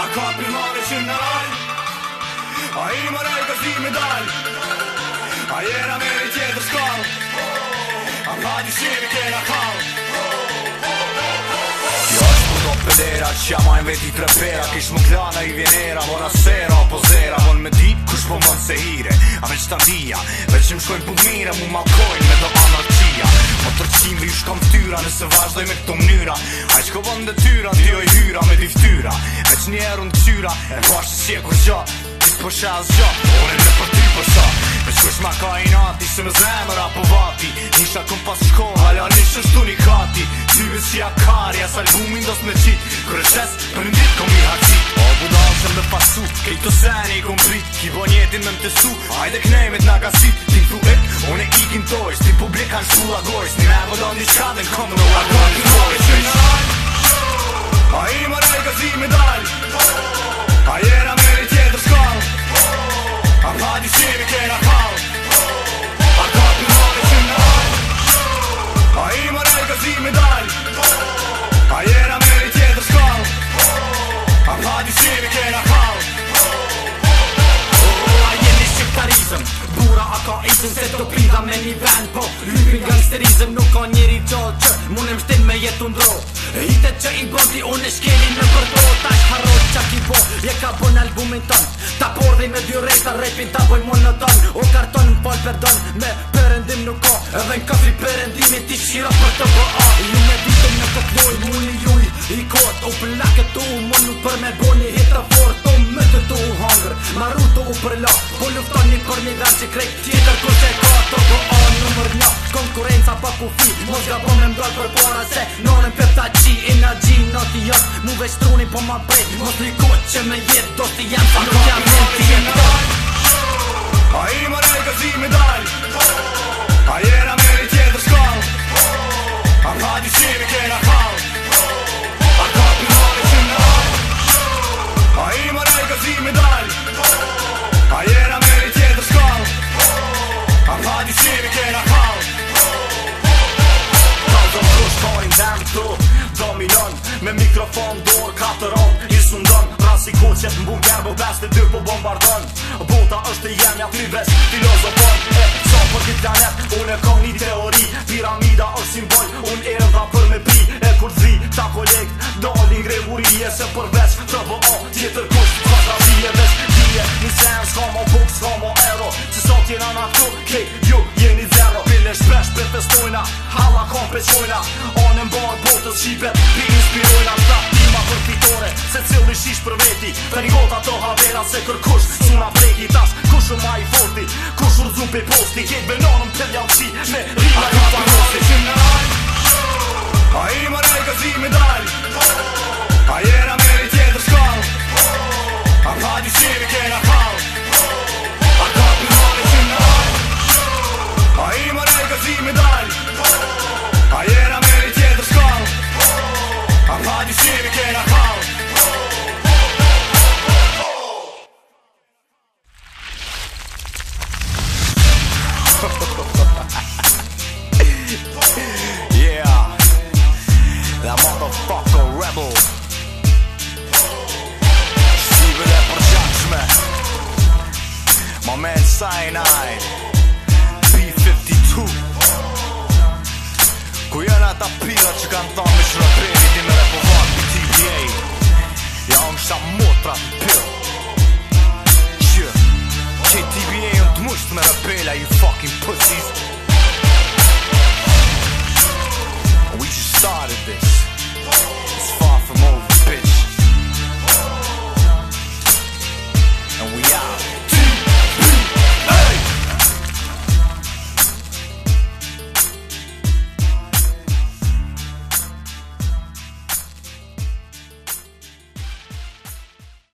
A ka primare që në rall A i më rall ka si medal A jera me i tjetër skall A pa di shiri kjera kall jo, Pedera, që jamajnë veti tre pera Kish më klana i vjenera vona sera apo zera Mon me dit kush po mën se hire A veç të ndia Veç që më shkojnë për mire Mu ma kojnë me do anë të Po Më tërcim dhe ju shkam ftyra nëse vazhdoj me këto mnyra A i shko vëm dhe tyra, ti oj hyra me diftyra E që një erë unë këtyra, e në pashë si kur gjo Ti s'po shë asë gjo, unë e në për ty për Me që ma ka i nati, se me zemër apo vati Nisha këm pas shkoj, ala nishë është tu një kati Qyve si a kari, as albumin dos me qit Kërëshes, për në ditë kom i haki O buda është me pasu, kejto seni i kom prit Ki bo njetin me më tesu, hajde knej me kasit Ti tu ek, on ikin toj, Ka shkulla gorës Një me e bëdo një qka dhe në këmë në lagë Një qka dhe në këmë në lagë Një qka dhe në gangsterizëm nuk ka njeri gjallë që Munem shtin me jetu ndro Hitet që i bëndi unë e shkeli në përto Ta është harro që ki po Je ka bën albumin ton Ta pordi me dy rejta Rapin ta bëj monoton O karton në pal Me përëndim nuk ka Edhe në kafri përëndimi ti shira për të bë a Ju me ditëm në të kloj Muni juj i kot O pëlla këtu Më nuk për me boni hita fort To me të tu hangr Maru të u përla Po lufton një për një dhe që krejt tjetër kur se ka ta pa kufi Mos ga po me mdoll për para se Nonën për ta qi nga Energi në t'i jam Mu veç truni po ma brej Mos t'i ko që me jet Do t'i jam pa Nuk jam në t'i jam pa A i më rej ka zi me dal A jera me i tjetër shkall A pa di shiri kena ka dor katër anë, i sundon Pra si koqet në bugar Bo beste dy po bombardon Bota është e jemja ty ves Filozofon, e sa për këtë planet Unë e një teori Piramida është simbol Unë e rëdha për me pi E kur dhri, ta kolekt Dalin grevuri E se për Peshojna, anën bërë botës qipet Ti inspirojna Ta tima përfitore, se cilë i shisht për veti Të njota të havera, se kërkush Si nga pleki tas, kushu ma i forti Kushur pe posti, ketëve Yeah The motherfucker rebel Shqive dhe për gjakshme My man Sinai 352 Ku jena ta pila që kanë thonë Mi shre prejni ti me repovat Mi TVA Ja unë shta motra pil Që Që TVA unë të me repela You fucking pussies